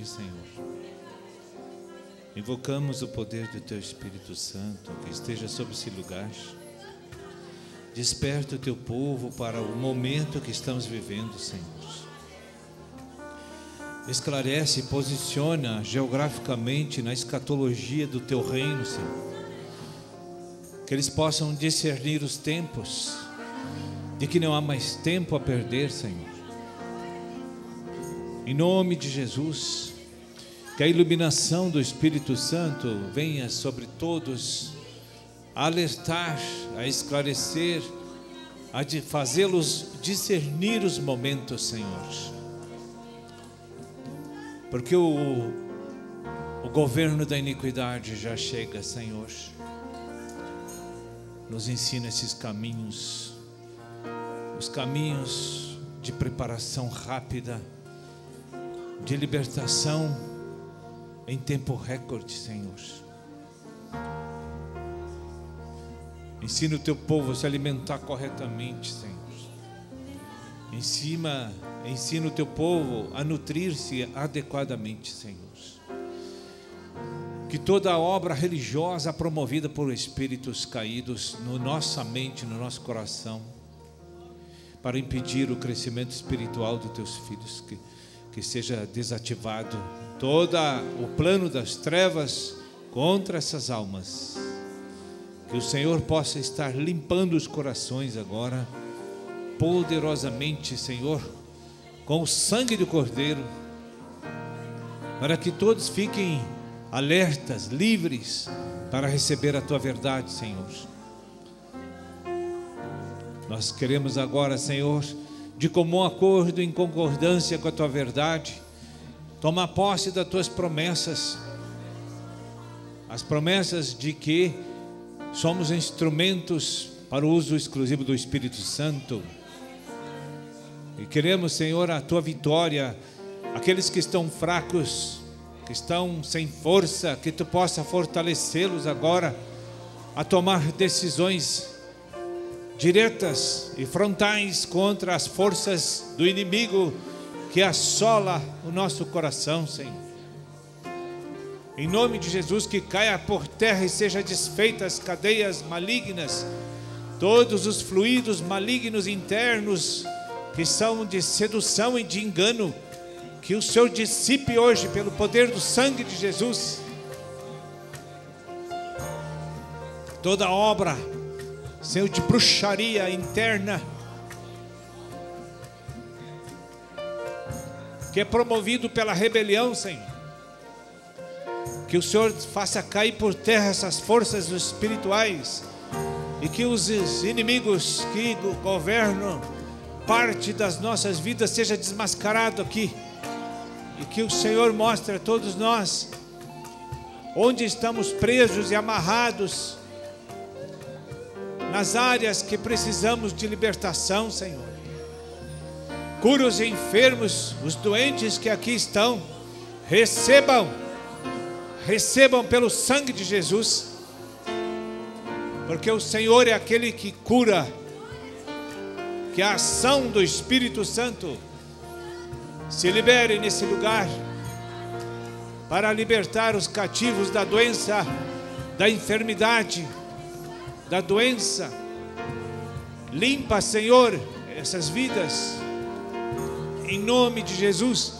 nome, Senhor. Invocamos o poder do Teu Espírito Santo que esteja sobre esse lugar. Desperta o Teu povo para o momento que estamos vivendo, Senhor. Esclarece e posiciona geograficamente na escatologia do Teu reino, Senhor. Que eles possam discernir os tempos, de que não há mais tempo a perder, Senhor. Em nome de Jesus, que a iluminação do Espírito Santo venha sobre todos, a alertar, a esclarecer, a fazê-los discernir os momentos, Senhor. Porque o, o governo da iniquidade já chega, Senhor. Nos ensina esses caminhos, os caminhos de preparação rápida de libertação em tempo recorde, Senhor. Ensina o teu povo a se alimentar corretamente, Senhor. Ensina, ensina o teu povo a nutrir-se adequadamente, Senhor. Que toda obra religiosa promovida por espíritos caídos no nossa mente, no nosso coração, para impedir o crescimento espiritual dos teus filhos, que que seja desativado todo o plano das trevas contra essas almas. Que o Senhor possa estar limpando os corações agora, poderosamente, Senhor, com o sangue do Cordeiro, para que todos fiquem alertas, livres, para receber a tua verdade, Senhor. Nós queremos agora, Senhor, de comum acordo, em concordância com a tua verdade, tomar posse das tuas promessas, as promessas de que somos instrumentos para o uso exclusivo do Espírito Santo. E queremos, Senhor, a tua vitória, aqueles que estão fracos, que estão sem força, que tu possa fortalecê-los agora a tomar decisões diretas e frontais contra as forças do inimigo que assola o nosso coração, Senhor. Em nome de Jesus, que caia por terra e seja desfeitas as cadeias malignas, todos os fluidos malignos internos que são de sedução e de engano, que o Senhor dissipe hoje pelo poder do sangue de Jesus. Toda obra Senhor, de bruxaria interna, que é promovido pela rebelião, Senhor. Que o Senhor faça cair por terra essas forças espirituais e que os inimigos que governam parte das nossas vidas seja desmascarado aqui e que o Senhor mostre a todos nós onde estamos presos e amarrados nas áreas que precisamos de libertação, Senhor. Cura os enfermos, os doentes que aqui estão. Recebam, recebam pelo sangue de Jesus, porque o Senhor é aquele que cura, que a ação do Espírito Santo se libere nesse lugar para libertar os cativos da doença, da enfermidade da doença. Limpa, Senhor, essas vidas, em nome de Jesus.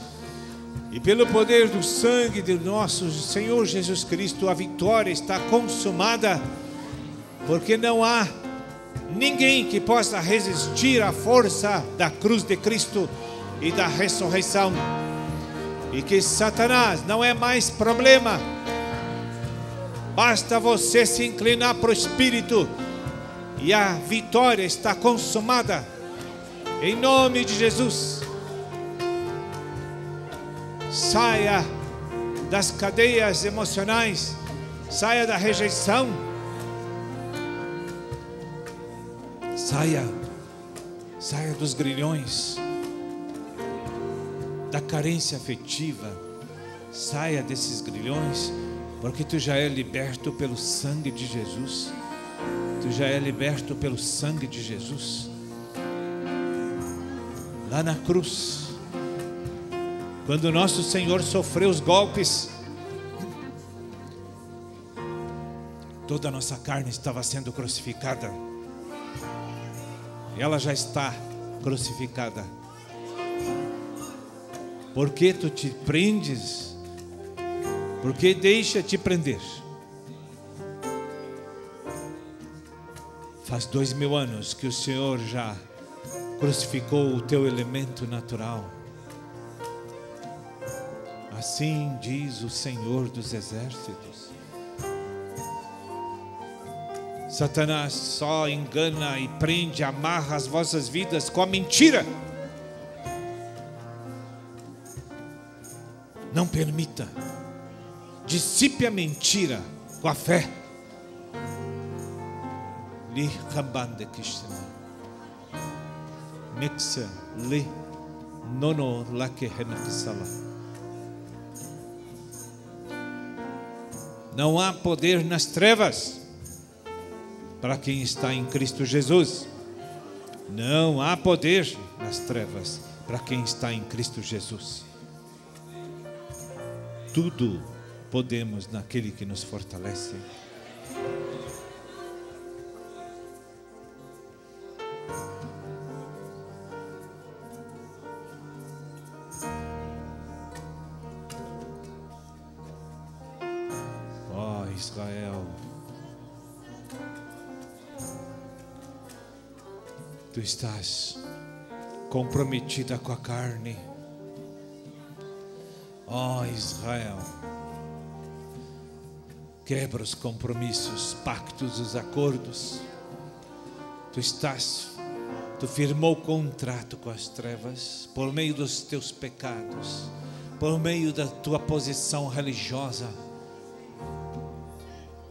E pelo poder do sangue de nosso Senhor Jesus Cristo, a vitória está consumada, porque não há ninguém que possa resistir à força da cruz de Cristo e da ressurreição. E que Satanás não é mais problema Basta você se inclinar para o Espírito e a vitória está consumada. Em nome de Jesus. Saia das cadeias emocionais, saia da rejeição. Saia, saia dos grilhões, da carência afetiva, saia desses grilhões porque tu já é liberto pelo sangue de Jesus. Tu já é liberto pelo sangue de Jesus. Lá na cruz, Quando nosso Senhor sofreu os golpes, toda a nossa carne estava sendo crucificada. Ela já está crucificada. Por que tu te prendes? Por que deixa te prender? Faz dois mil anos que o Senhor já crucificou o teu elemento natural. Assim diz o Senhor dos Exércitos. Satanás só engana e prende, amarra as vossas vidas com a mentira. Não permita. Dissipe a mentira com a fé. Li Rambande Krishna. Mixa li nono lake henakisala. Não há poder nas trevas para quem está em Cristo Jesus. Não há poder nas trevas para quem está em Cristo Jesus. Tudo podemos naquele que nos fortalece. Tu estás comprometida com a carne. Ó oh, Israel, quebra os compromissos, pactos, os acordos. Tu estás, tu firmou contrato com as trevas por meio dos teus pecados, por meio da tua posição religiosa.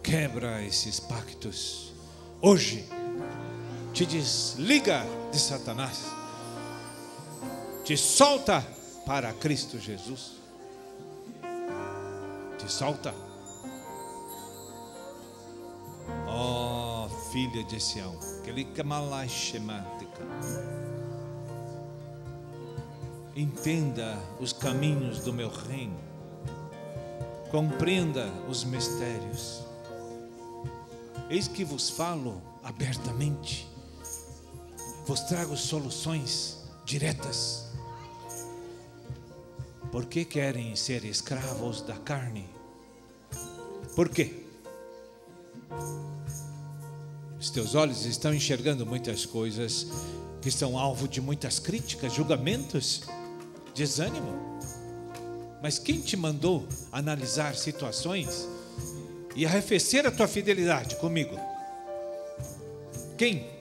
Quebra esses pactos. Hoje, te desliga de Satanás, te solta para Cristo Jesus te solta. Ó oh, filha de Sião, entenda os caminhos do meu reino, compreenda os mistérios. Eis que vos falo abertamente, vos trago soluções diretas por que querem ser escravos da carne? Por quê? Os teus olhos estão enxergando muitas coisas que são alvo de muitas críticas, julgamentos, desânimo. Mas quem te mandou analisar situações e arrefecer a tua fidelidade comigo? Quem?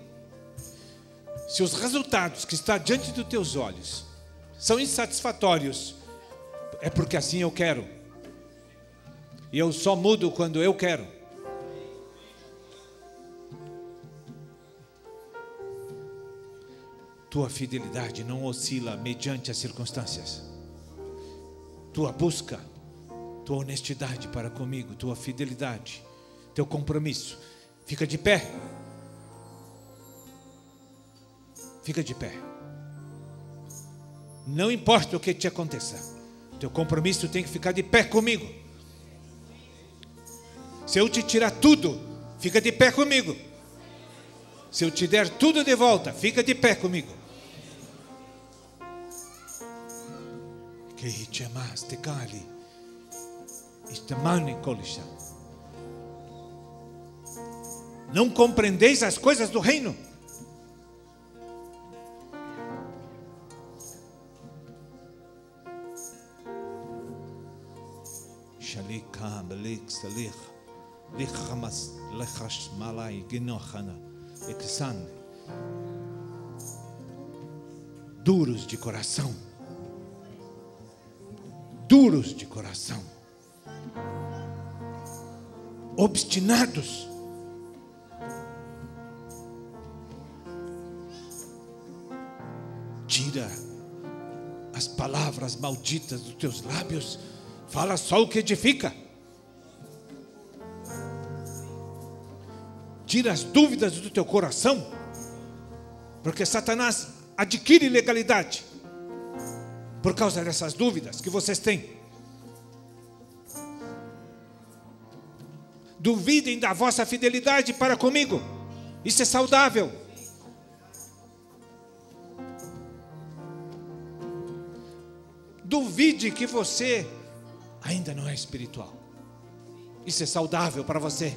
Se os resultados que está diante dos teus olhos são insatisfatórios, é porque assim eu quero. E eu só mudo quando eu quero. Tua fidelidade não oscila mediante as circunstâncias. Tua busca, tua honestidade para comigo, tua fidelidade, teu compromisso. Fica de pé. Fica de pé. Não importa o que te aconteça. Teu compromisso tem que ficar de pé comigo. Se eu te tirar tudo, fica de pé comigo. Se eu te der tudo de volta, fica de pé comigo. Cali. Não compreendeis as coisas do reino? Salich lichamas lechash malai ginochana exan duros de coração. Duros de coração. Obstinados. Tira as palavras malditas dos teus lábios. Fala só o que edifica. Tira as dúvidas do teu coração, porque Satanás adquire legalidade por causa dessas dúvidas que vocês têm. Duvidem da vossa fidelidade para comigo. Isso é saudável. Duvide que você ainda não é espiritual. Isso é saudável para você.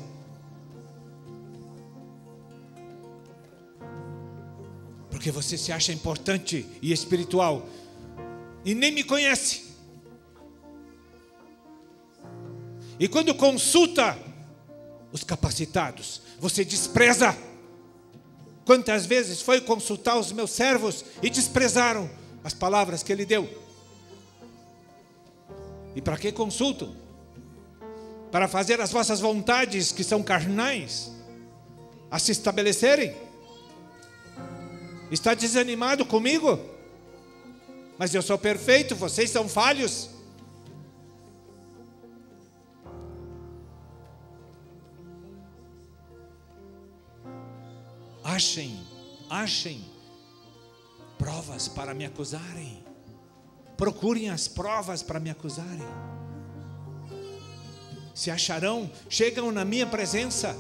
Porque você se acha importante e espiritual e nem me conhece. E quando consulta os capacitados, você despreza. Quantas vezes foi consultar os meus servos e desprezaram as palavras que ele deu? E para que consultam? Para fazer as vossas vontades, que são carnais, a se estabelecerem? Está desanimado comigo? Mas eu sou perfeito, vocês são falhos. Achem, achem provas para me acusarem. Procurem as provas para me acusarem. Se acharão, chegam na minha presença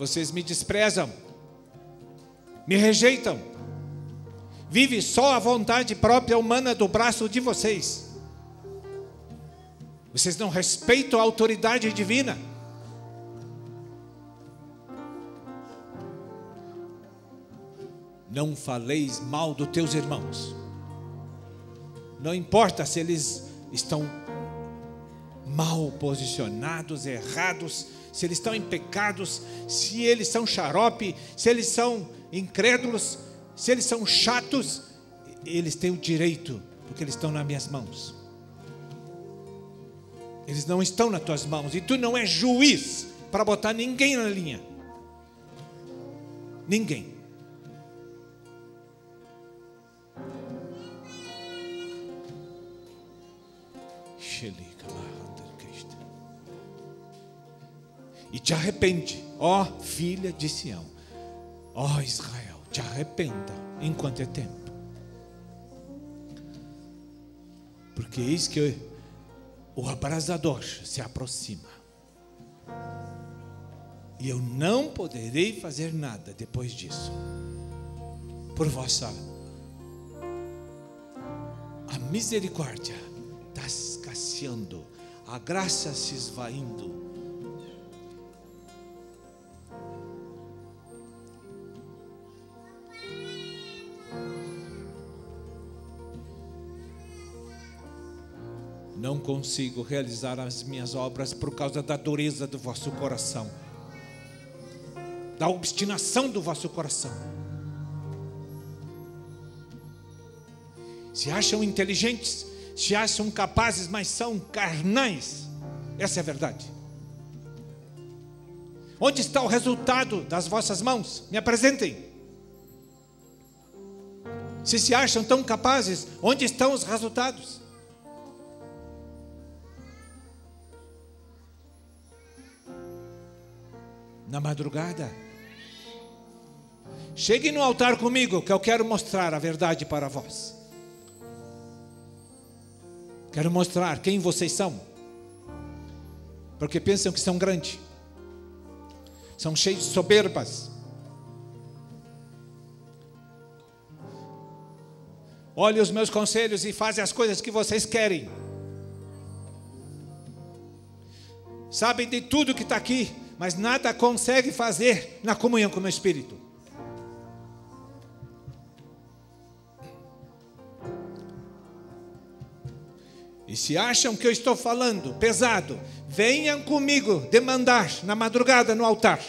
Vocês me desprezam, me rejeitam. Vive só a vontade própria humana do braço de vocês. Vocês não respeitam a autoridade divina. Não faleis mal dos teus irmãos. Não importa se eles estão mal posicionados, errados, se eles estão em pecados, se eles são xarope, se eles são incrédulos, se eles são chatos, eles têm o direito, porque eles estão nas minhas mãos. Eles não estão nas tuas mãos, e tu não és juiz para botar ninguém na linha. Ninguém. E te arrepende, ó filha de Sião, ó Israel, te arrependa enquanto é tempo. Porque eis que o abrasador se aproxima. E eu não poderei fazer nada depois disso. Por vossa a misericórdia está escasseando, a graça se esvaindo não consigo realizar as minhas obras por causa da dureza do vosso coração, da obstinação do vosso coração. Se acham inteligentes, se acham capazes, mas são carnais. Essa é a verdade. Onde está o resultado das vossas mãos? Me apresentem. Se se acham tão capazes, onde estão os resultados? Na madrugada. Chegue no altar comigo, que eu quero mostrar a verdade para vós. Quero mostrar quem vocês são. Porque pensam que são grandes. São cheios de soberbas. Olhe os meus conselhos e fazem as coisas que vocês querem. Sabem de tudo que está aqui, mas nada consegue fazer na comunhão com o meu espírito. E se acham que eu estou falando pesado, venham comigo demandar na madrugada no altar.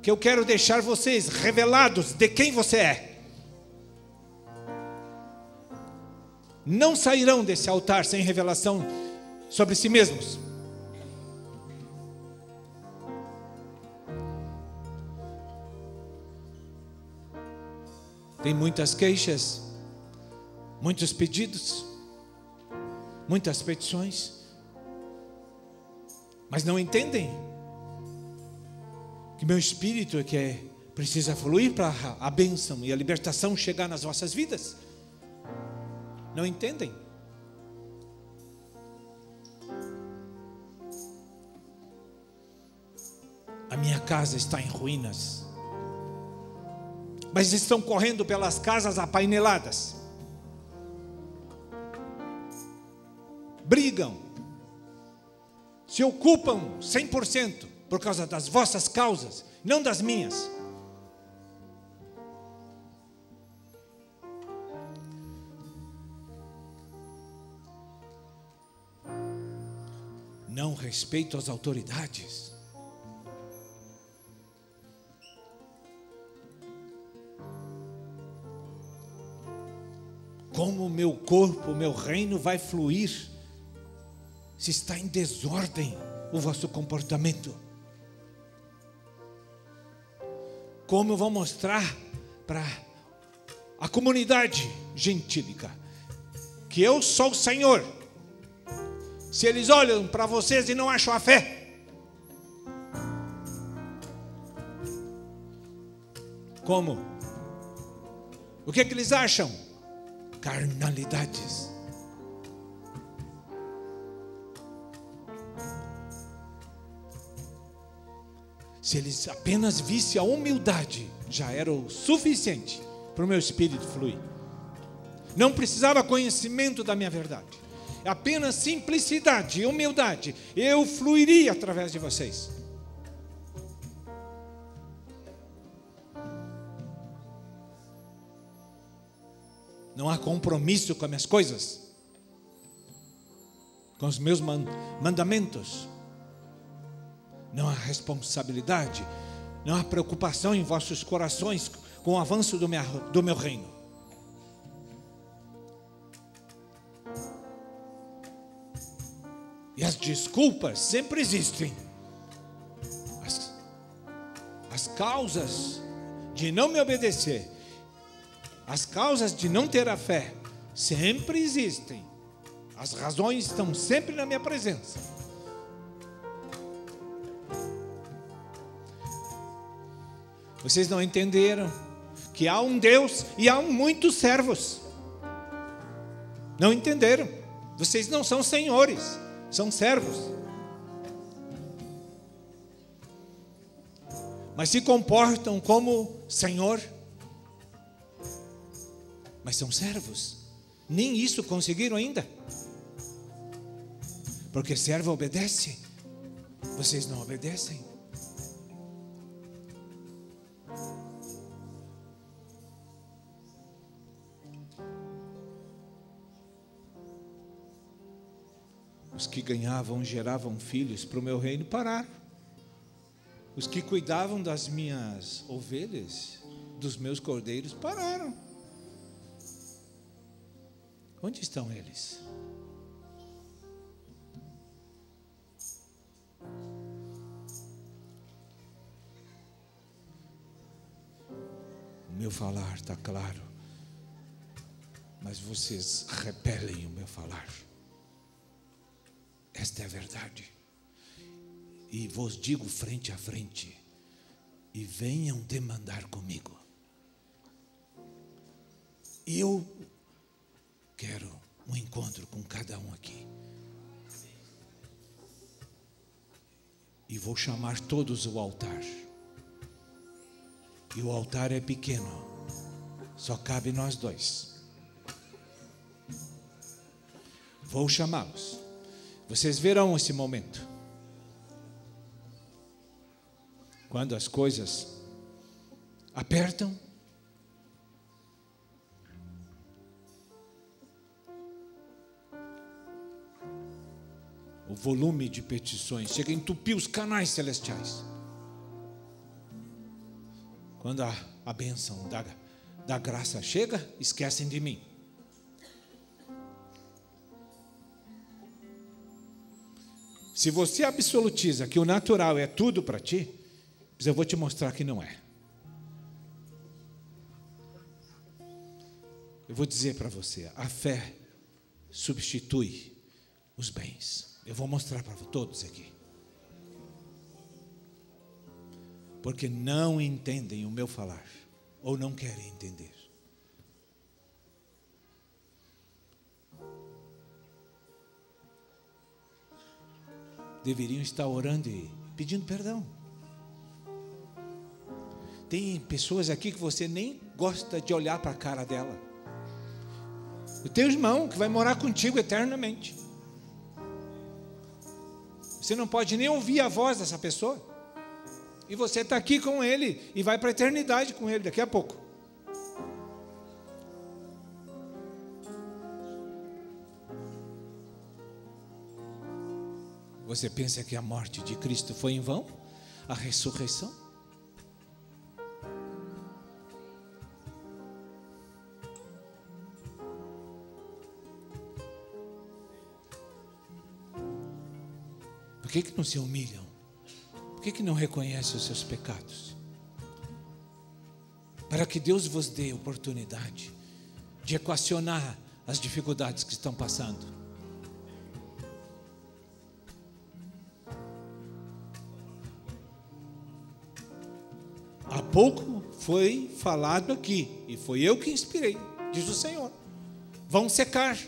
Que eu quero deixar vocês revelados de quem você é. Não sairão desse altar sem revelação sobre si mesmos. Tem muitas queixas, muitos pedidos, muitas petições. Mas não entendem que meu espírito é que é, precisa fluir para a bênção e a libertação chegar nas vossas vidas. Não entendem? A minha casa está em ruínas. Mas estão correndo pelas casas apaineladas. Brigam. Se ocupam 100% por causa das vossas causas, não das minhas. Não respeito as autoridades. Como o meu corpo, o meu reino vai fluir se está em desordem o vosso comportamento? Como eu vou mostrar para a comunidade gentílica que eu sou o Senhor? Se eles olham para vocês e não acham a fé, como? O que, é que eles acham? Carnalidades. Se eles apenas vissem a humildade, já era o suficiente para o meu espírito fluir. Não precisava conhecimento da minha verdade, apenas simplicidade e humildade. Eu fluiria através de vocês. Não há compromisso com as minhas coisas, com os meus mandamentos não há responsabilidade, não há preocupação em vossos corações com o avanço do meu, do meu reino. E as desculpas sempre existem. As, as causas de não me obedecer, as causas de não ter a fé, sempre existem. As razões estão sempre na minha presença. Vocês não entenderam que há um Deus e há muitos servos. Não entenderam. Vocês não são senhores, são servos. Mas se comportam como senhor. Mas são servos. Nem isso conseguiram ainda. Porque servo obedece. Vocês não obedecem. Os que ganhavam, geravam filhos para o meu reino pararam. Os que cuidavam das minhas ovelhas, dos meus cordeiros, pararam. Onde estão eles? O meu falar está claro, mas vocês repelem o meu falar. Esta é a verdade. E vos digo frente a frente: e venham demandar comigo. Eu quero um encontro com cada um aqui. E vou chamar todos ao altar. E o altar é pequeno, só cabe nós dois. Vou chamá-los. Vocês verão esse momento. Quando as coisas apertam, volume de petições chega a entupir os canais celestiais. Quando a, a bênção da, da graça chega, esquecem de mim. Se você absolutiza que o natural é tudo para ti, eu vou te mostrar que não é. Eu vou dizer para você, a fé substitui os bens. Eu vou mostrar para todos aqui. porque não entendem o meu falar ou não querem entender. Deveriam estar orando e pedindo perdão. Tem pessoas aqui que você nem gosta de olhar para a cara dela. O teu irmão que vai morar contigo eternamente. Você não pode nem ouvir a voz dessa pessoa. E você está aqui com ele e vai para a eternidade com ele daqui a pouco. Você pensa que a morte de Cristo foi em vão? A ressurreição? Que, que não se humilham? Por que, que não reconhecem os seus pecados? Para que Deus vos dê oportunidade de equacionar as dificuldades que estão passando. Há pouco foi falado aqui, e foi eu que inspirei, diz o Senhor. Vão secar.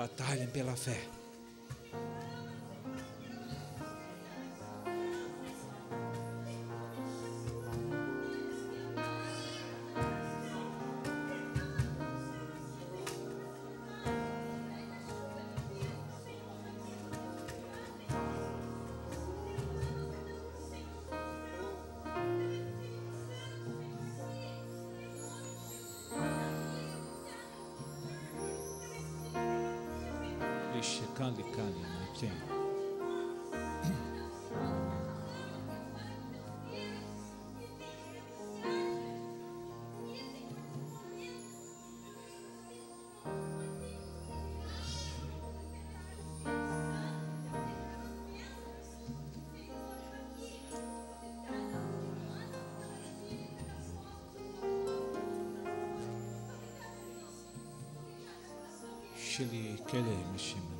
Batalhem, pela fé. Ixi, cali, cali, aqui. Shili kele mishimanai.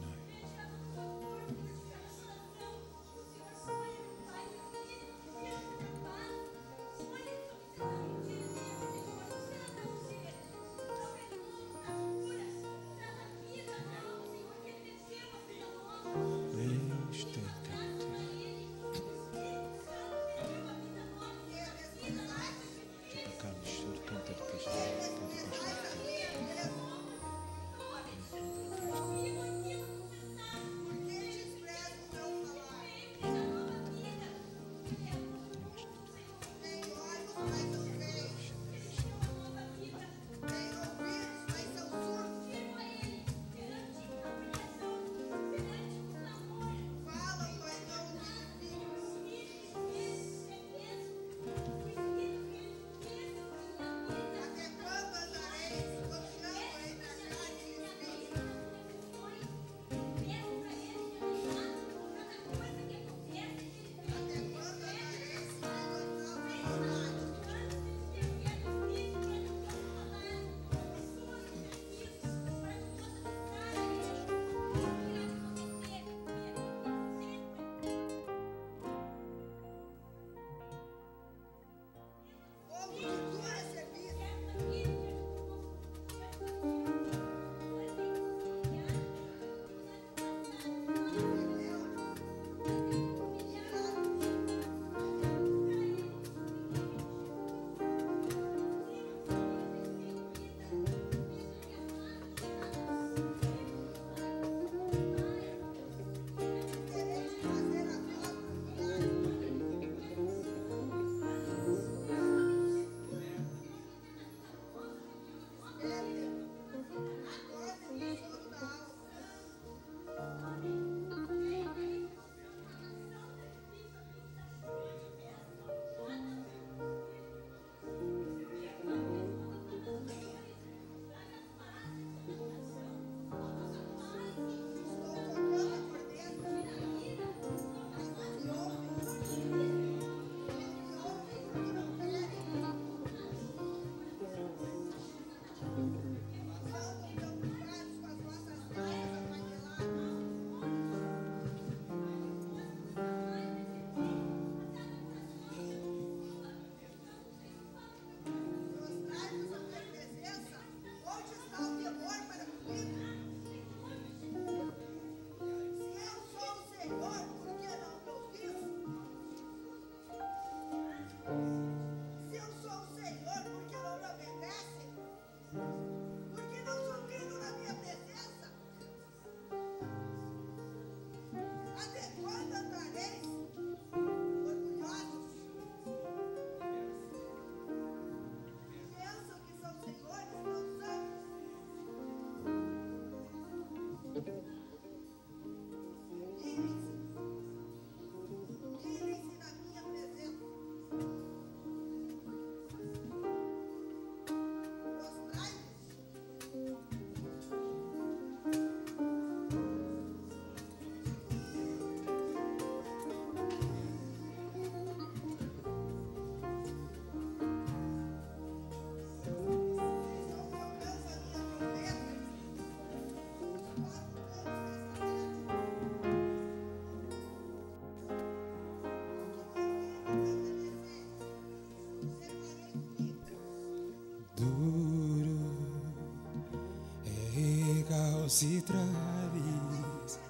Recalcitrares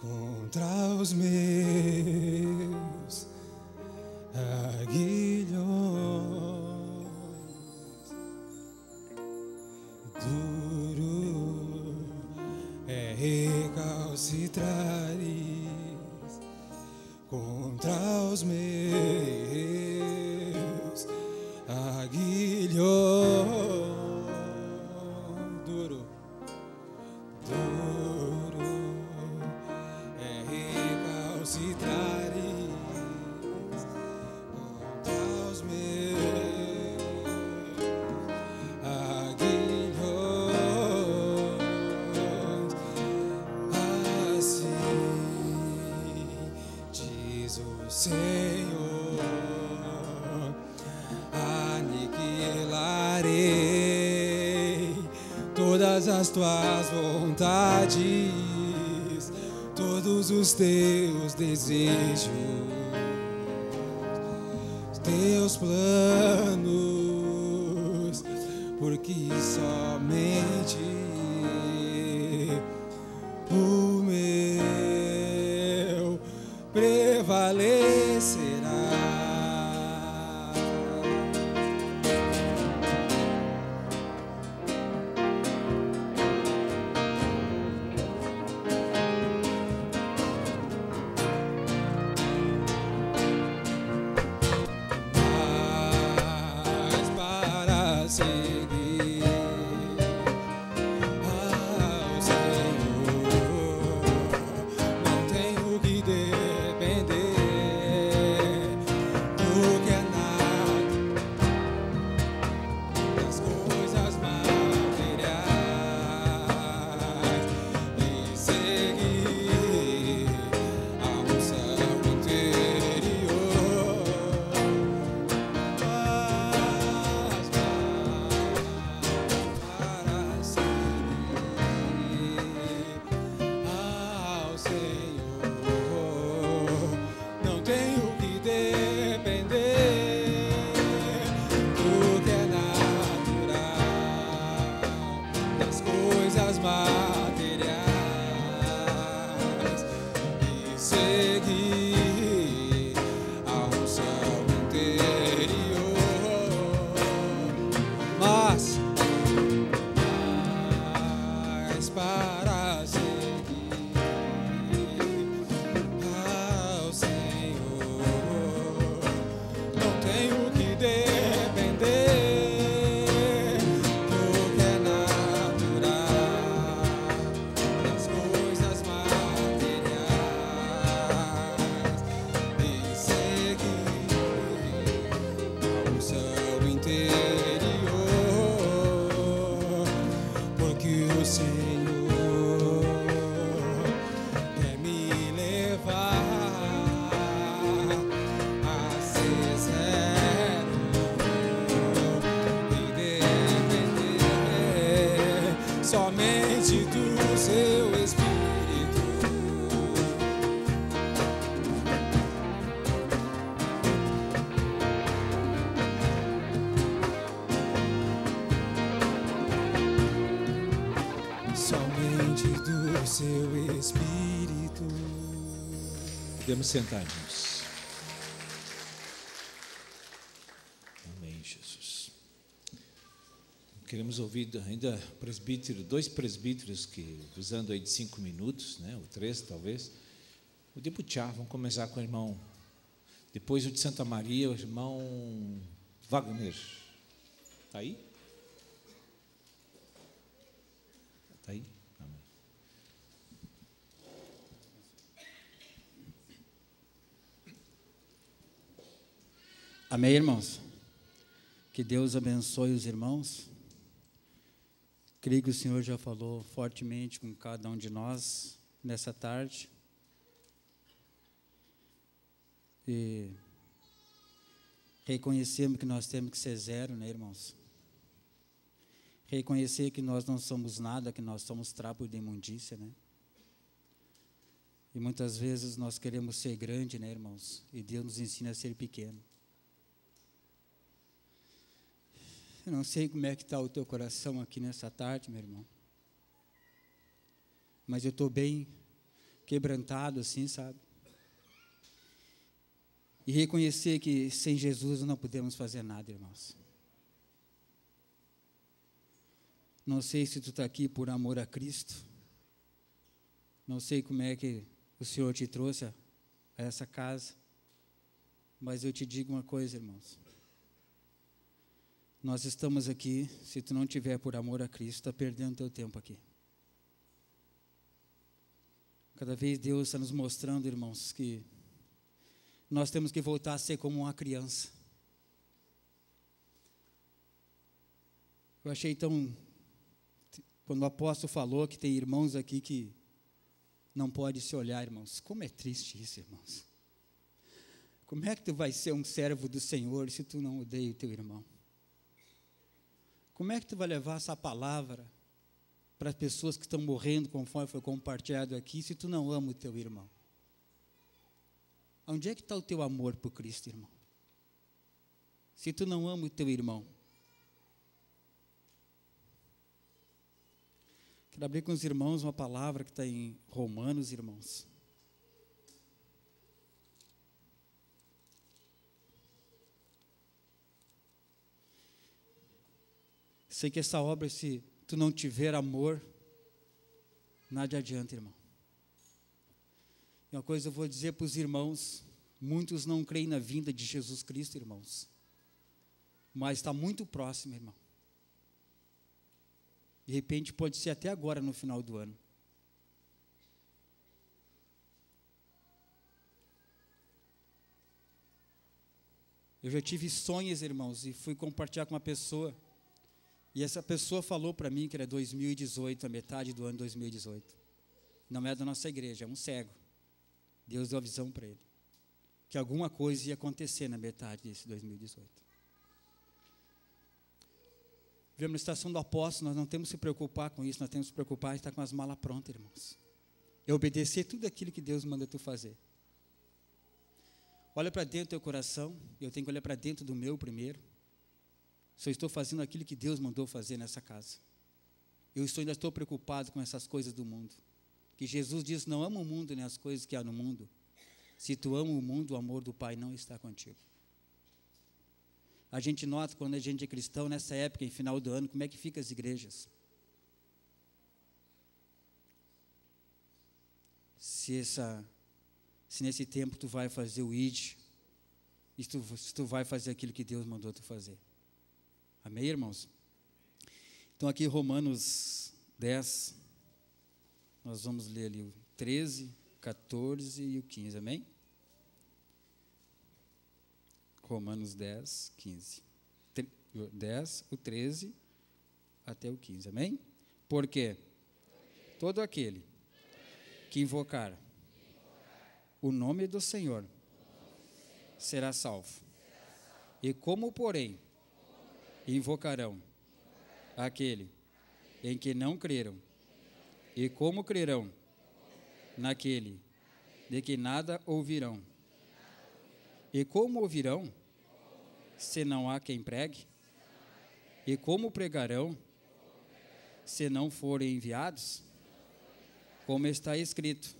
contra os meus aguilhões. Duro é recalcitrares contra os meus aguilhões. Porque somente Podemos sentar, irmãos. Amém, Jesus. Queremos ouvir ainda presbítero, dois presbíteros que, usando aí de cinco minutos, né, ou três talvez. O de vamos começar com o irmão. Depois o de Santa Maria, o irmão Wagner. Está aí? Está aí? Amém. Irmãos? Que Deus abençoe os irmãos. Creio que o Senhor já falou fortemente com cada um de nós nessa tarde. E reconhecemos que nós temos que ser zero, né, irmãos? Reconhecer que nós não somos nada, que nós somos trapo de imundícia, né? E muitas vezes nós queremos ser grande, né, irmãos? E Deus nos ensina a ser pequeno. Eu não sei como é que está o teu coração aqui nessa tarde, meu irmão. mas eu estou bem quebrantado, assim, sabe? E reconhecer que sem Jesus não podemos fazer nada, irmãos. Não sei se tu está aqui por amor a Cristo. Não sei como é que o Senhor te trouxe a essa casa. Mas eu te digo uma coisa, irmãos. Nós estamos aqui, se tu não tiver por amor a Cristo, está perdendo teu tempo aqui. Cada vez Deus está nos mostrando, irmãos, que nós temos que voltar a ser como uma criança. Eu achei tão. Quando o apóstolo falou que tem irmãos aqui que não pode se olhar, irmãos. Como é triste isso, irmãos. Como é que tu vai ser um servo do Senhor se tu não odeia o teu irmão? Como é que tu vai levar essa palavra para as pessoas que estão morrendo, conforme foi compartilhado aqui, se tu não ama o teu irmão? Onde é que está o teu amor por Cristo, irmão? Se tu não ama o teu irmão. Quero abrir com os irmãos uma palavra que está em Romanos, irmãos. Sei que essa obra, se tu não tiver amor, nada adianta, irmão. E uma coisa eu vou dizer para os irmãos: muitos não creem na vinda de Jesus Cristo, irmãos. Mas está muito próximo, irmão. De repente pode ser até agora no final do ano. Eu já tive sonhos, irmãos, e fui compartilhar com uma pessoa. E essa pessoa falou para mim que era 2018, a metade do ano 2018. Não é da nossa igreja, é um cego. Deus deu a visão para ele. Que alguma coisa ia acontecer na metade desse 2018. Vemos na estação do apóstolo, nós não temos que se preocupar com isso, nós temos que se preocupar em estar com as malas prontas, irmãos. É obedecer tudo aquilo que Deus manda tu fazer. Olha para dentro do teu coração, eu tenho que olhar para dentro do meu primeiro. Eu estou fazendo aquilo que Deus mandou fazer nessa casa. Eu estou, ainda estou preocupado com essas coisas do mundo. Que Jesus diz: Não ama o mundo nem as coisas que há no mundo. Se tu ama o mundo, o amor do Pai não está contigo. A gente nota quando a gente é cristão, nessa época, em final do ano, como é que fica as igrejas. Se, essa, se nesse tempo tu vai fazer o ID, tu, se tu vai fazer aquilo que Deus mandou tu fazer. Amém, irmãos? Então, aqui Romanos 10, nós vamos ler ali o 13, 14 e o 15, amém? Romanos 10, 15. 10, o 13 até o 15, amém? Porque todo aquele que invocar o nome do Senhor será salvo. E como, porém, invocarão aquele em que não creram. E como crerão naquele de que nada ouvirão? E como ouvirão se não há quem pregue? E como pregarão se não forem enviados? Como está escrito: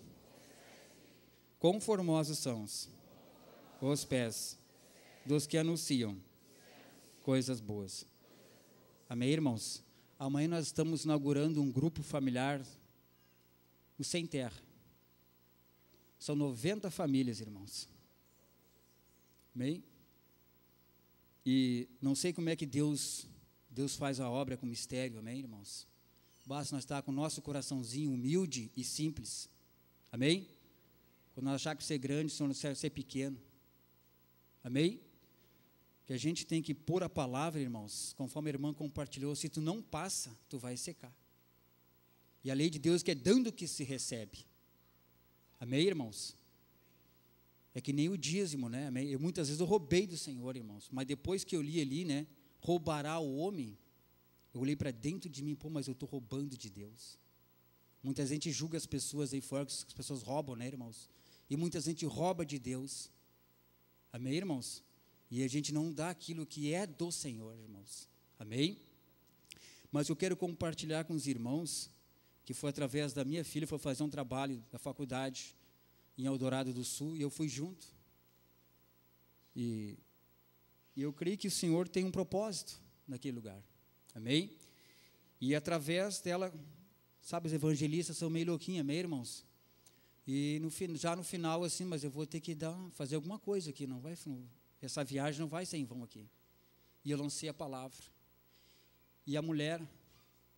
Quão formosos são os pés dos que anunciam coisas boas. Amém, irmãos? Amanhã nós estamos inaugurando um grupo familiar no Sem Terra. São 90 famílias, irmãos. Amém? E não sei como é que Deus Deus faz a obra com mistério, amém, irmãos? Basta nós estar com o nosso coraçãozinho humilde e simples. Amém? Quando nós achar que ser grande, Senhor, não ser pequeno. Amém? Que a gente tem que pôr a palavra, irmãos, conforme a irmã compartilhou, se tu não passa, tu vai secar. E a lei de Deus que é dando que se recebe. Amém, irmãos? É que nem o dízimo, né? Amém? Eu, muitas vezes eu roubei do Senhor, irmãos, mas depois que eu li ali, né? Roubará o homem, eu olhei para dentro de mim, pô, mas eu estou roubando de Deus. Muita gente julga as pessoas aí fora, que as pessoas roubam, né, irmãos? E muita gente rouba de Deus. Amém, irmãos? E a gente não dá aquilo que é do Senhor, irmãos. Amém? Mas eu quero compartilhar com os irmãos que foi através da minha filha, foi fazer um trabalho da faculdade em Eldorado do Sul, e eu fui junto. E, e eu creio que o Senhor tem um propósito naquele lugar. Amém? E através dela, sabe, os evangelistas são meio louquinhos, amém, irmãos? E no, já no final, assim, mas eu vou ter que dar, fazer alguma coisa aqui, não vai, essa viagem não vai ser em vão aqui. E eu lancei a palavra. E a mulher,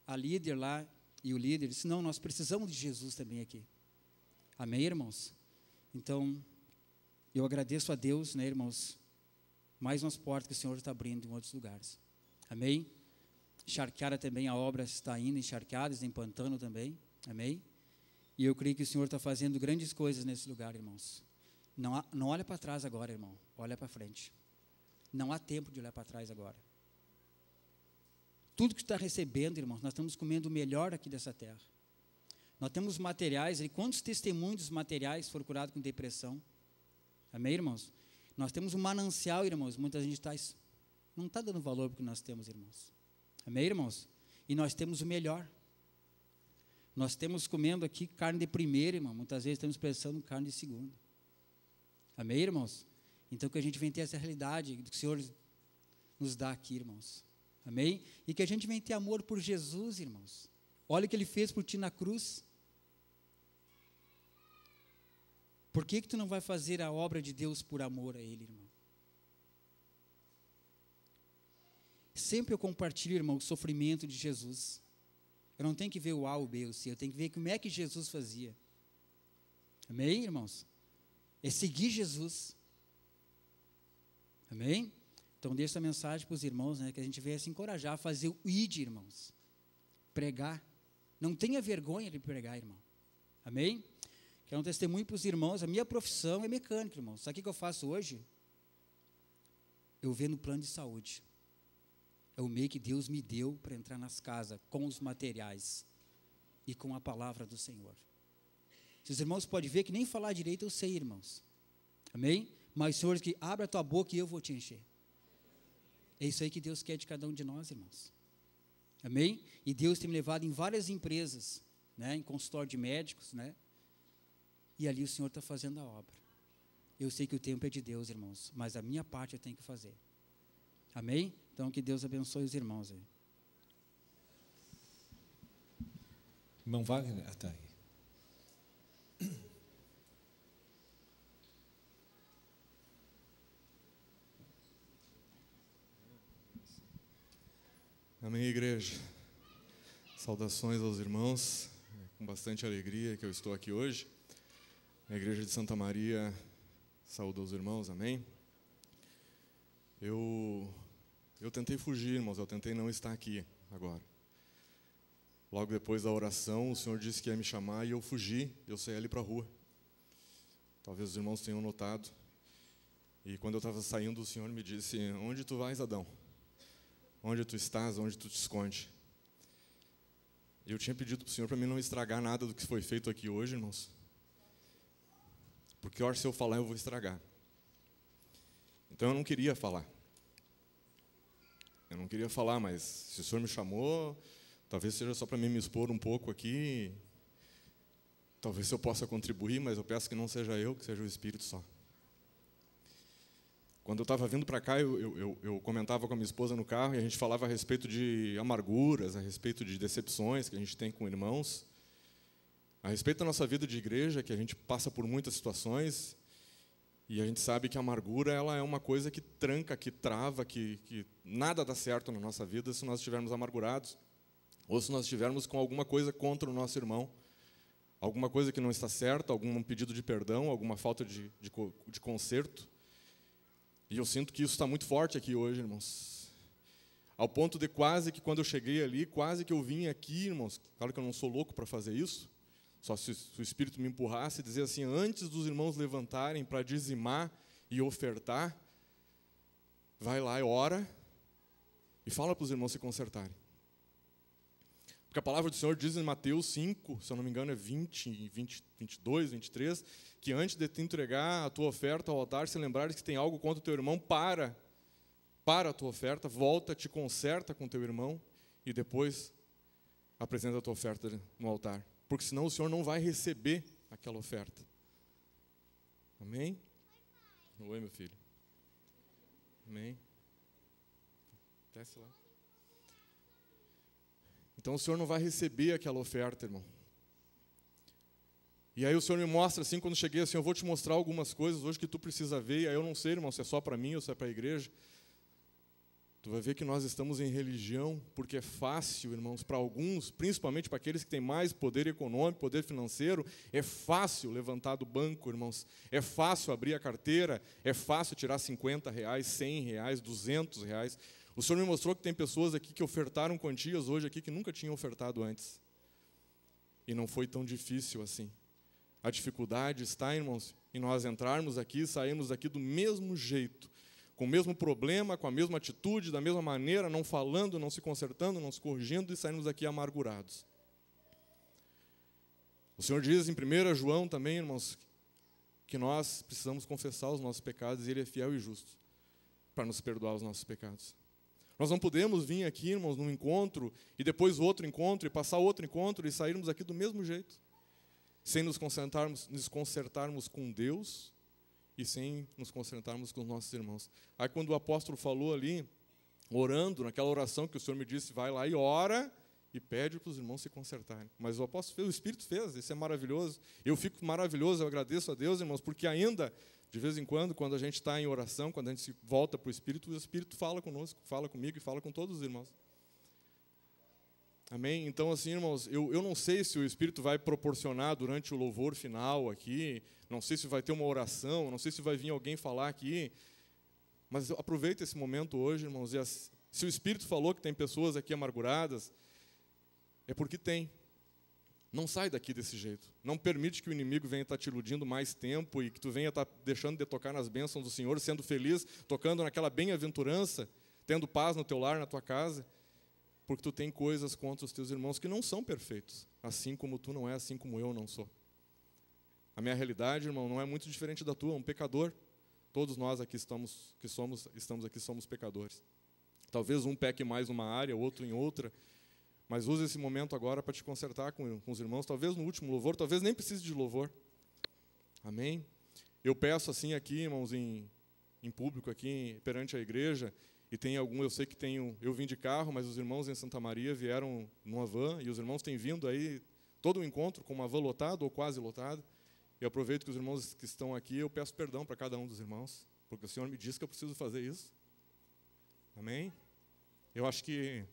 a líder lá, e o líder disse: Não, nós precisamos de Jesus também aqui. Amém, irmãos? Então, eu agradeço a Deus, né, irmãos? Mais umas portas que o Senhor está abrindo em outros lugares. Amém? Encharcada também, a obra está indo encharcada, em pantano também. Amém? E eu creio que o Senhor está fazendo grandes coisas nesse lugar, irmãos. Não, há, não olha para trás agora, irmão. Olha para frente. Não há tempo de olhar para trás agora. Tudo que está recebendo, irmãos, nós estamos comendo o melhor aqui dessa terra. Nós temos materiais, e quantos testemunhos materiais foram curados com depressão? Amém, irmãos? Nós temos um manancial, irmãos. Muita gente está, não está dando valor para o que nós temos, irmãos. Amém, irmãos? E nós temos o melhor. Nós temos comendo aqui carne de primeira, irmão. Muitas vezes estamos pensando carne de segunda. Amém, irmãos? Então que a gente venha ter essa realidade que o Senhor nos dá aqui, irmãos. Amém? E que a gente venha ter amor por Jesus, irmãos. Olha o que ele fez por ti na cruz. Por que, que tu não vai fazer a obra de Deus por amor a Ele, irmão? Sempre eu compartilho, irmão, o sofrimento de Jesus. Eu não tenho que ver o A, o B, o C, eu tenho que ver como é que Jesus fazia. Amém, irmãos? É seguir Jesus. Amém? Então, deixa essa mensagem para os irmãos, né, que a gente venha se encorajar a fazer o ID, irmãos. Pregar. Não tenha vergonha de pregar, irmão. Amém? Quero um testemunho para os irmãos. A minha profissão é mecânica, irmãos. Sabe o que eu faço hoje? Eu vendo plano de saúde. É o meio que Deus me deu para entrar nas casas com os materiais e com a palavra do Senhor. Os irmãos podem ver que nem falar direito eu sei, irmãos. Amém? Mas, Senhor, que abra a tua boca e eu vou te encher. É isso aí que Deus quer de cada um de nós, irmãos. Amém? E Deus tem me levado em várias empresas, né, em consultório de médicos, né? E ali o Senhor está fazendo a obra. Eu sei que o tempo é de Deus, irmãos, mas a minha parte eu tenho que fazer. Amém? Então que Deus abençoe os irmãos aí. Irmão Wagner, está aí. Amém, igreja. Saudações aos irmãos. É com bastante alegria que eu estou aqui hoje. A igreja de Santa Maria saúda os irmãos. Amém. Eu eu tentei fugir, irmãos. Eu tentei não estar aqui agora. Logo depois da oração, o Senhor disse que ia me chamar e eu fugi. Eu saí ali para a rua. Talvez os irmãos tenham notado. E quando eu estava saindo, o Senhor me disse: Onde tu vais, Adão? Onde tu estás, onde tu te esconde. Eu tinha pedido para o Senhor para mim não estragar nada do que foi feito aqui hoje, irmãos. Porque hora se eu falar, eu vou estragar. Então eu não queria falar. Eu não queria falar, mas se o Senhor me chamou, talvez seja só para mim me expor um pouco aqui. Talvez eu possa contribuir, mas eu peço que não seja eu, que seja o Espírito só. Quando eu estava vindo para cá, eu, eu, eu, comentava com a minha esposa no carro e a gente falava a respeito de amarguras, a respeito de decepções que a gente tem com irmãos, a respeito da nossa vida de igreja, que a gente passa por muitas situações e a gente sabe que a amargura ela é uma coisa que tranca, que trava, que, que nada dá certo na nossa vida se nós estivermos amargurados ou se nós estivermos com alguma coisa contra o nosso irmão, alguma coisa que não está certa, algum pedido de perdão, alguma falta de, de, de conserto. E eu sinto que isso está muito forte aqui hoje, irmãos. Ao ponto de quase que quando eu cheguei ali, quase que eu vim aqui, irmãos. Claro que eu não sou louco para fazer isso. Só se, se o Espírito me empurrasse e dizer assim, antes dos irmãos levantarem para dizimar e ofertar, vai lá e ora e fala para os irmãos se consertarem. Porque a palavra do Senhor diz em Mateus 5, se eu não me engano é 20, 20 22, 23, que antes de te entregar a tua oferta ao altar, se lembrares que tem algo contra o teu irmão, para, para a tua oferta, volta, te conserta com teu irmão e depois apresenta a tua oferta no altar. Porque senão o Senhor não vai receber aquela oferta. Amém? Oi, meu filho. Amém? Desce lá. Então o Senhor não vai receber aquela oferta, irmão. E aí o Senhor me mostra assim, quando cheguei assim, eu vou te mostrar algumas coisas hoje que tu precisa ver, e aí eu não sei, irmão, se é só para mim ou se é para a igreja. Tu vai ver que nós estamos em religião porque é fácil, irmãos, para alguns, principalmente para aqueles que têm mais poder econômico, poder financeiro, é fácil levantar do banco, irmãos. É fácil abrir a carteira, é fácil tirar 50 reais, 100 reais, 200 reais. O Senhor me mostrou que tem pessoas aqui que ofertaram quantias hoje aqui que nunca tinham ofertado antes. E não foi tão difícil assim. A dificuldade está, irmãos, em nós entrarmos aqui e sairmos daqui do mesmo jeito, com o mesmo problema, com a mesma atitude, da mesma maneira, não falando, não se consertando, não se corrigindo e sairmos daqui amargurados. O Senhor diz em 1 João também, irmãos, que nós precisamos confessar os nossos pecados e Ele é fiel e justo para nos perdoar os nossos pecados. Nós não podemos vir aqui, irmãos, num encontro e depois outro encontro e passar outro encontro e sairmos aqui do mesmo jeito, sem nos consertarmos, nos consertarmos com Deus e sem nos consertarmos com os nossos irmãos. Aí quando o apóstolo falou ali, orando, naquela oração que o Senhor me disse, vai lá e ora e pede para os irmãos se consertarem. Mas o apóstolo fez, o Espírito fez, isso é maravilhoso. Eu fico maravilhoso, eu agradeço a Deus, irmãos, porque ainda de vez em quando, quando a gente está em oração, quando a gente se volta para o Espírito, o Espírito fala conosco, fala comigo e fala com todos os irmãos. Amém? Então, assim, irmãos, eu, eu não sei se o Espírito vai proporcionar durante o louvor final aqui, não sei se vai ter uma oração, não sei se vai vir alguém falar aqui, mas aproveita esse momento hoje, irmãos, e se o Espírito falou que tem pessoas aqui amarguradas, é porque tem. Não sai daqui desse jeito. Não permite que o inimigo venha estar te iludindo mais tempo e que tu venha estar deixando de tocar nas bênçãos do Senhor, sendo feliz, tocando naquela bem-aventurança, tendo paz no teu lar, na tua casa, porque tu tem coisas contra os teus irmãos que não são perfeitos, assim como tu não é, assim como eu não sou. A minha realidade, irmão, não é muito diferente da tua, um pecador. Todos nós aqui estamos, que somos, estamos aqui somos pecadores. Talvez um peque mais numa área, outro em outra, mas use esse momento agora para te consertar com, com os irmãos, talvez no último louvor, talvez nem precise de louvor. Amém? Eu peço assim aqui, irmãos, em, em público, aqui perante a igreja, e tem algum, eu sei que tenho, eu vim de carro, mas os irmãos em Santa Maria vieram numa van, e os irmãos têm vindo aí todo o encontro com uma van lotada ou quase lotada. Eu aproveito que os irmãos que estão aqui, eu peço perdão para cada um dos irmãos, porque o Senhor me disse que eu preciso fazer isso. Amém? Eu acho que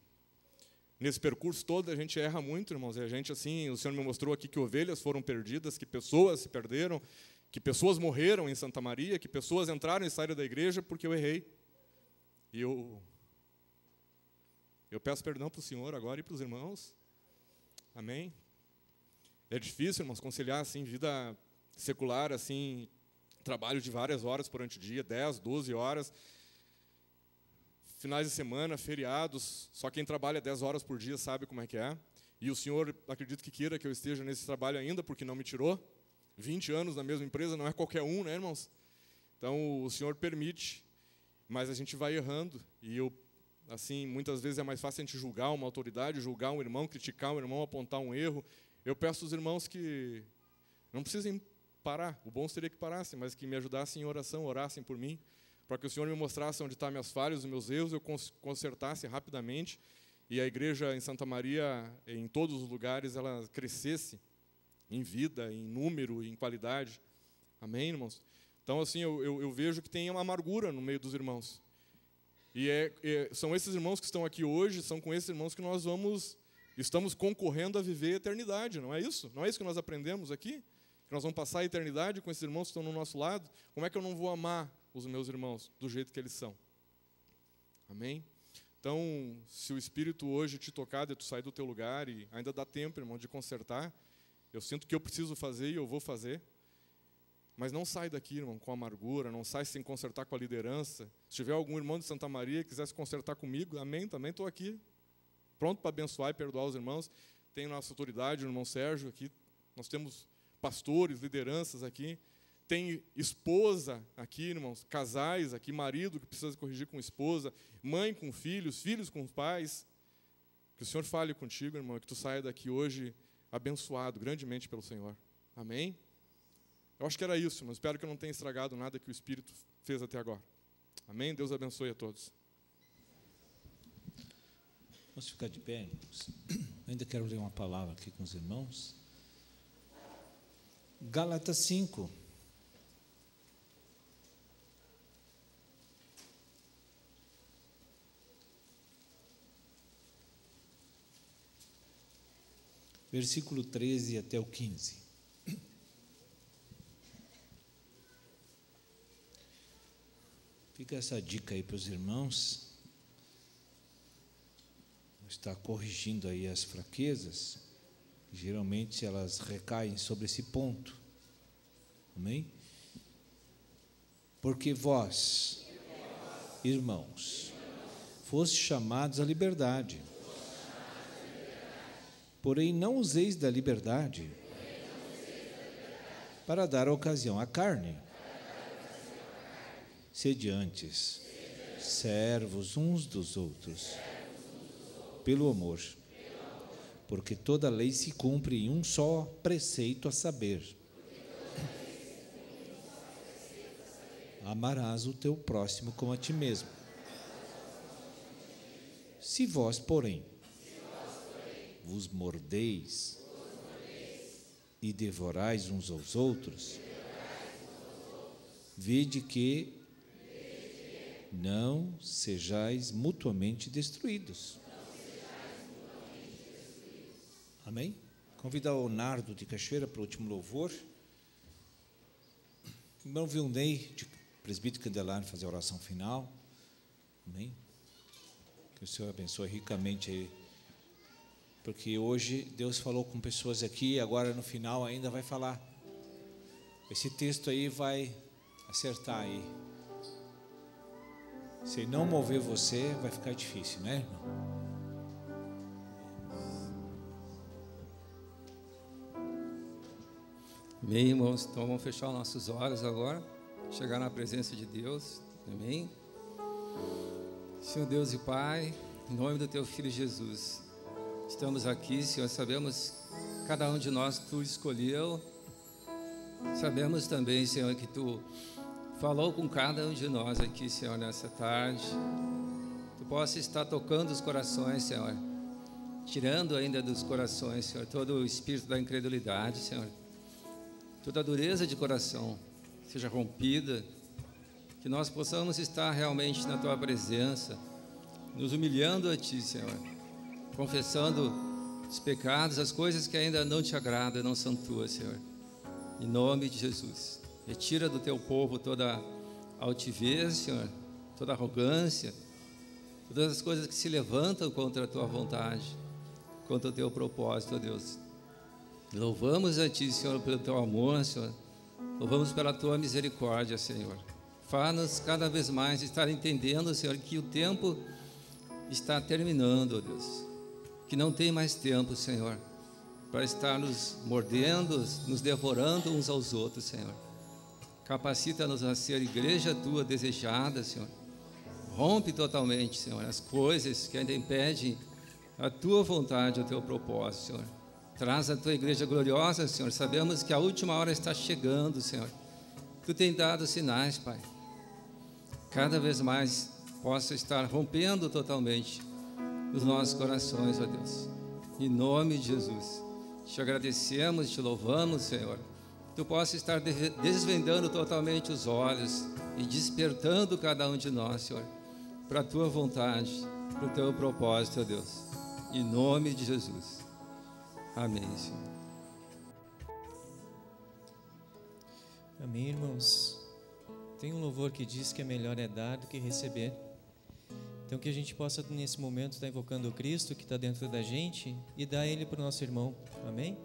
Nesse percurso todo a gente erra muito, irmãos. E a gente, assim, o Senhor me mostrou aqui que ovelhas foram perdidas, que pessoas se perderam, que pessoas morreram em Santa Maria, que pessoas entraram e saíram da igreja porque eu errei. E eu, eu peço perdão para o Senhor agora e para os irmãos. Amém? É difícil, irmãos, conciliar assim vida secular, assim, trabalho de várias horas o dia, 10, 12 horas finais de semana, feriados, só quem trabalha 10 horas por dia sabe como é que é. E o senhor, acredito que queira que eu esteja nesse trabalho ainda, porque não me tirou. 20 anos na mesma empresa não é qualquer um, né, irmãos? Então, o senhor permite, mas a gente vai errando. E eu, assim, muitas vezes é mais fácil a gente julgar uma autoridade, julgar um irmão, criticar um irmão, apontar um erro. Eu peço aos irmãos que não precisem parar. O bom seria que parassem, mas que me ajudassem em oração, orassem por mim para que o Senhor me mostrasse onde estão minhas falhas, os meus erros, eu consertasse rapidamente e a igreja em Santa Maria, em todos os lugares, ela crescesse em vida, em número, em qualidade. Amém, irmãos? Então, assim, eu, eu, eu vejo que tem uma amargura no meio dos irmãos. E é, é, são esses irmãos que estão aqui hoje, são com esses irmãos que nós vamos, estamos concorrendo a viver a eternidade, não é isso? Não é isso que nós aprendemos aqui? Que nós vamos passar a eternidade com esses irmãos que estão no nosso lado? Como é que eu não vou amar os meus irmãos do jeito que eles são. Amém? Então, se o Espírito hoje te tocar de tu sair do teu lugar e ainda dá tempo, irmão, de consertar, eu sinto que eu preciso fazer e eu vou fazer. Mas não sai daqui, irmão, com amargura, não sai sem consertar com a liderança. Se tiver algum irmão de Santa Maria que quiser se consertar comigo, amém, também estou aqui. Pronto para abençoar e perdoar os irmãos. Tem nossa autoridade, o irmão Sérgio aqui. Nós temos pastores, lideranças aqui tem esposa aqui, irmãos, casais aqui, marido que precisa corrigir com esposa, mãe com filhos, filhos com pais. Que o Senhor fale contigo, irmão, que tu saia daqui hoje abençoado grandemente pelo Senhor. Amém? Eu acho que era isso, mas espero que eu não tenha estragado nada que o Espírito fez até agora. Amém? Deus abençoe a todos. Vamos ficar de pé, irmãos. Ainda quero ler uma palavra aqui com os irmãos. Gálatas 5. Versículo 13 até o 15. Fica essa dica aí para os irmãos. Está corrigindo aí as fraquezas. Geralmente elas recaem sobre esse ponto. Amém? Porque vós, irmãos, foste chamados à liberdade. Porém, não useis da liberdade para dar ocasião à carne. Sede antes servos uns dos outros, pelo amor, porque toda lei se cumpre em um só preceito a saber: amarás o teu próximo como a ti mesmo. Se vós, porém, vos mordeis e devorais uns aos outros, vede que não sejais mutuamente destruídos. Amém? Convidar o Nardo de Cachoeira para o último louvor. Irmão Vilnei, de presbítero Candelário, fazer a oração final. Amém? Que o Senhor abençoe ricamente aí. Porque hoje Deus falou com pessoas aqui, agora no final ainda vai falar. Esse texto aí vai acertar aí. Se não mover você, vai ficar difícil, né, irmão? Amém, irmãos? Então vamos fechar os nossos olhos agora, chegar na presença de Deus. Amém? Senhor Deus e Pai, em nome do Teu Filho Jesus, estamos aqui, Senhor, sabemos cada um de nós Tu escolheu, sabemos também, Senhor, que Tu falou com cada um de nós aqui, Senhor, nessa tarde. Tu possa estar tocando os corações, Senhor, tirando ainda dos corações, Senhor, todo o espírito da incredulidade, Senhor. Toda dureza de coração seja rompida, que nós possamos estar realmente na tua presença, nos humilhando a ti, Senhor, confessando os pecados, as coisas que ainda não te agradam, não são tuas, Senhor. Em nome de Jesus, retira do teu povo toda altivez, Senhor, toda arrogância, todas as coisas que se levantam contra a tua vontade, contra o teu propósito, ó Deus. Louvamos a Ti, Senhor, pelo Teu amor, Senhor. Louvamos pela Tua misericórdia, Senhor. Faz-nos cada vez mais estar entendendo, Senhor, que o tempo está terminando, ó Deus. Que não tem mais tempo, Senhor, para estar nos mordendo, nos devorando uns aos outros, Senhor. Capacita-nos a ser igreja Tua desejada, Senhor. Rompe totalmente, Senhor, as coisas que ainda impedem a Tua vontade, o Teu propósito, Senhor Traz a tua igreja gloriosa, Senhor. Sabemos que a última hora está chegando, Senhor. Tu tem dado sinais, Pai. Cada vez mais possa estar rompendo totalmente os nossos corações, ó Deus. Em nome de Jesus. Te agradecemos, te louvamos, Senhor. Tu possa estar desvendando totalmente os olhos e despertando cada um de nós, Senhor, para a tua vontade, para o teu propósito, ó Deus. Em nome de Jesus. Amém, Senhor. Amém, irmãos. Tem um louvor que diz que é melhor é dar do que receber. Então que a gente possa nesse momento estar invocando o Cristo que está dentro da gente e dar ele para o nosso irmão. Amém?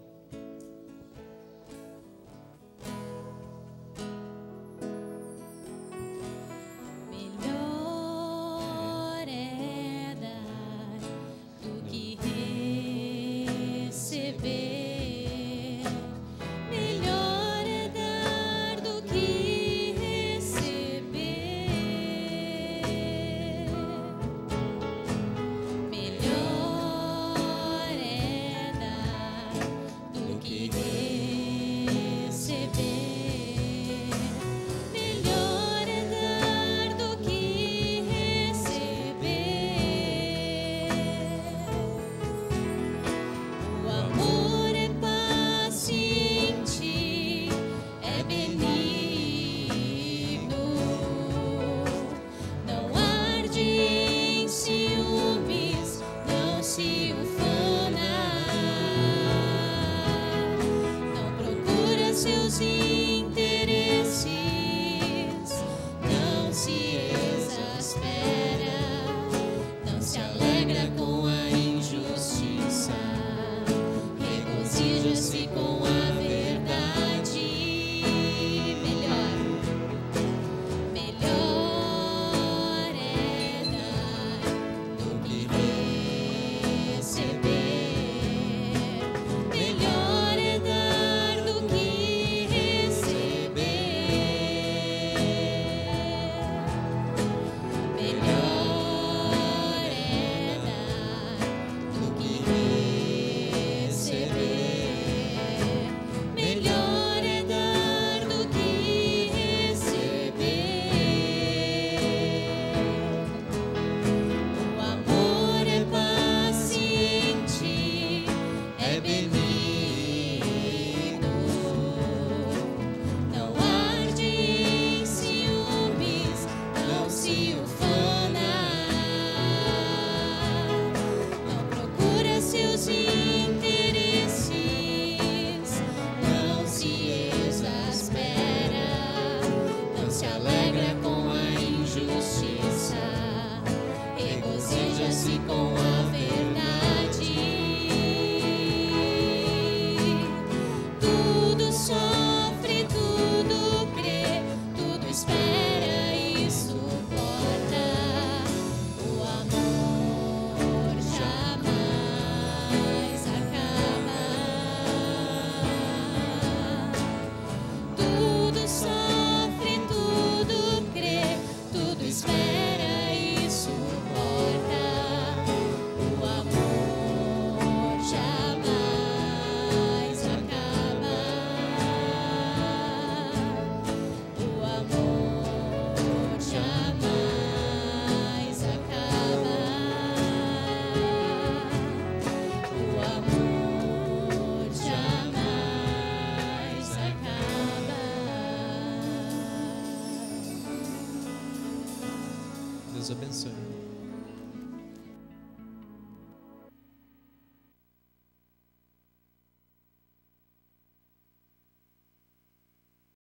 Abençoe.